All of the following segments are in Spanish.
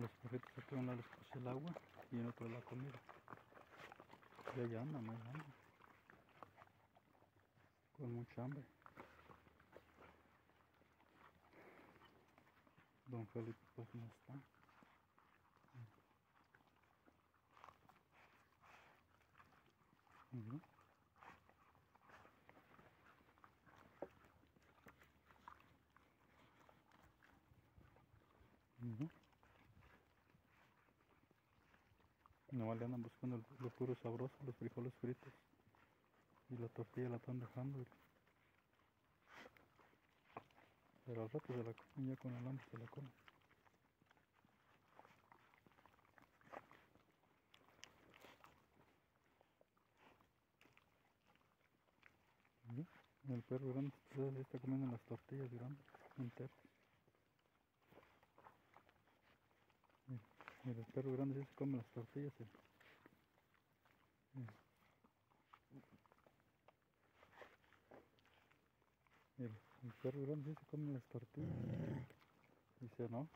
Los perritos aquí a un lado les puse el agua y en otro la comida. Y allá andan, ahí andan. Con mucha hambre. Don Felipe pues no está. Ujú. No le andan buscando lo, puro sabroso, los frijoles fritos. Y la tortilla la están dejando. Pero al rato se la comen, ya con el hambre se la comen. El perro grande está comiendo las tortillas grandes, enteras. Mira, mira, el perro grande sí se come las tortillas. eh. Mira, el perro grande se come las tortillas. Dice, no.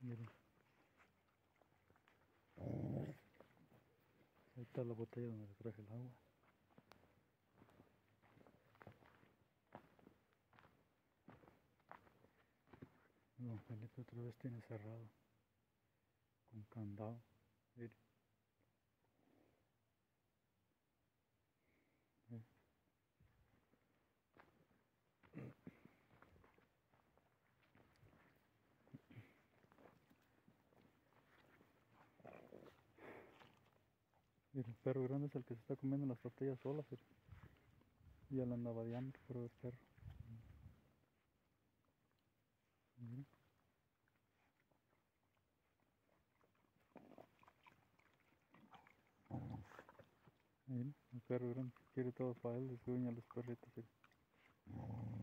Mira. Ahí está la botella donde le traje el agua. Don Felipe otra vez tiene cerrado. Con candado. Mire. El perro grande es el que se está comiendo las tortillas solas. Ya le andaba de hambre, pero el perro. Mira, el perro grande quiere todo para él, desgruña los perritos. mira.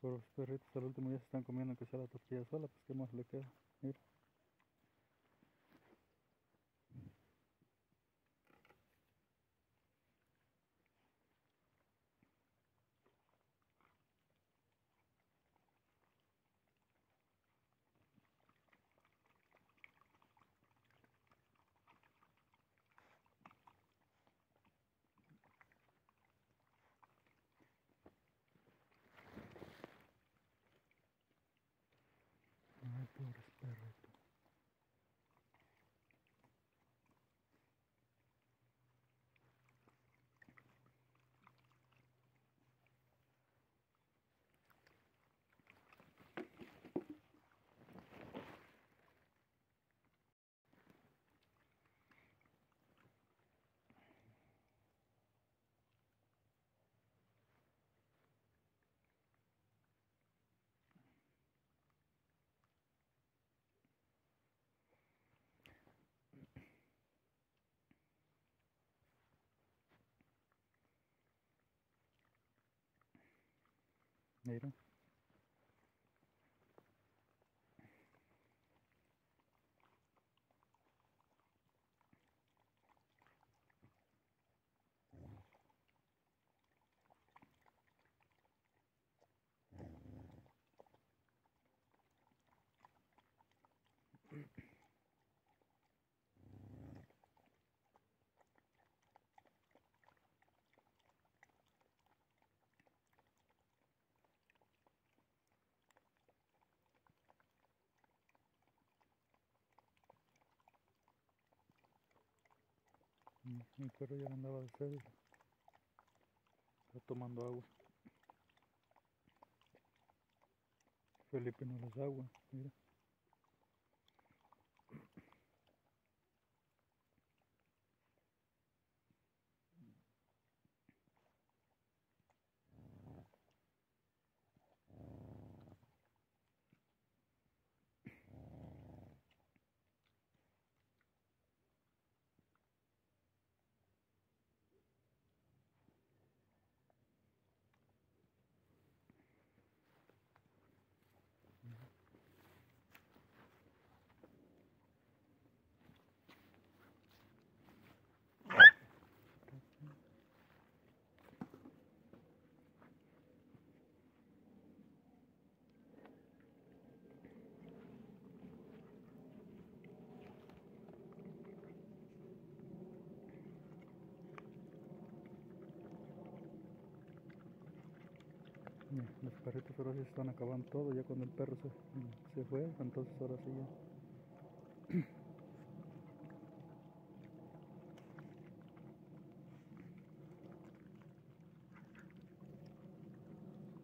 Pero los perritos al último ya se están comiendo que sea la tortilla sola, pues qué más le queda. Mira. Ay, pobres perritos. Mira. El perro ya andaba de sed. Está tomando agua. Felipe no da agua, mira. Los perritos ahora sí están acabando todo, ya cuando el perro se, se fue, entonces ahora sí ya.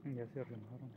Ya se arrimaron.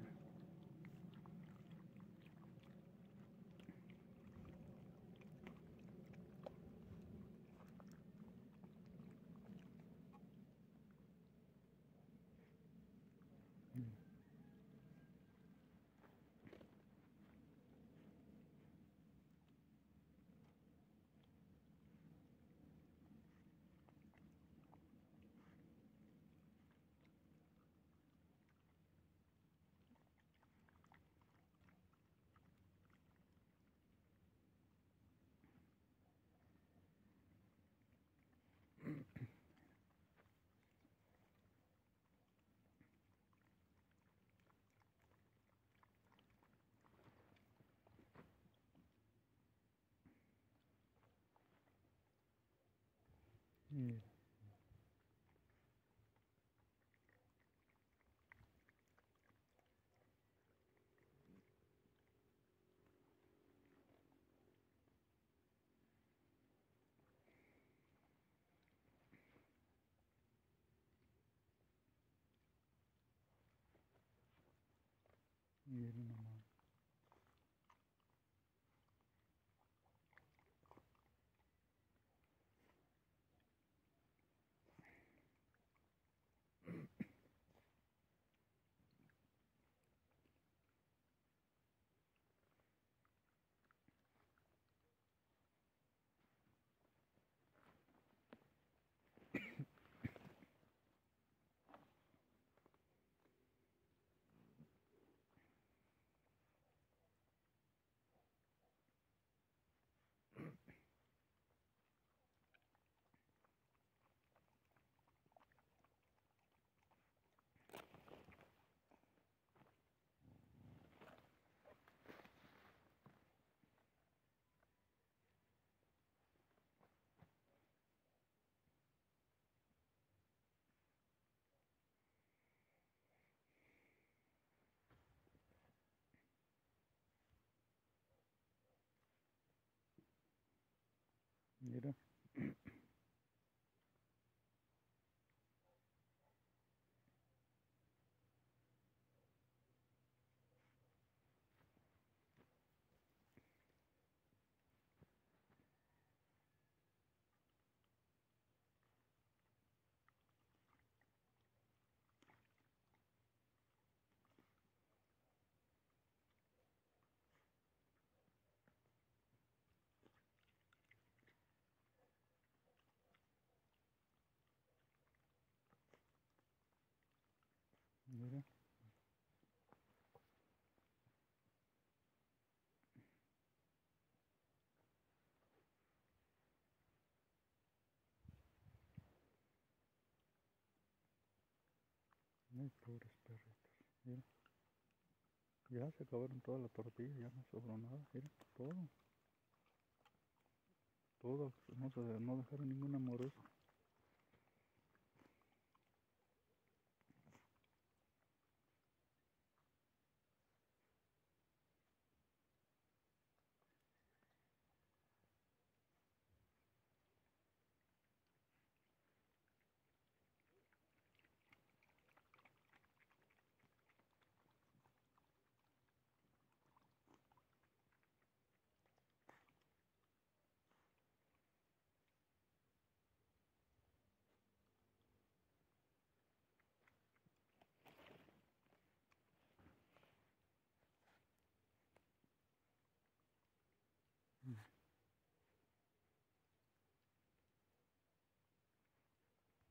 Mira. Miren nomás. Mira. Ay, pobres perritos. Mira. Ya se acabaron toda la tortilla, ya no sobró nada. Mira, todo. Todo, no, se- no dejaron ninguna amorosa.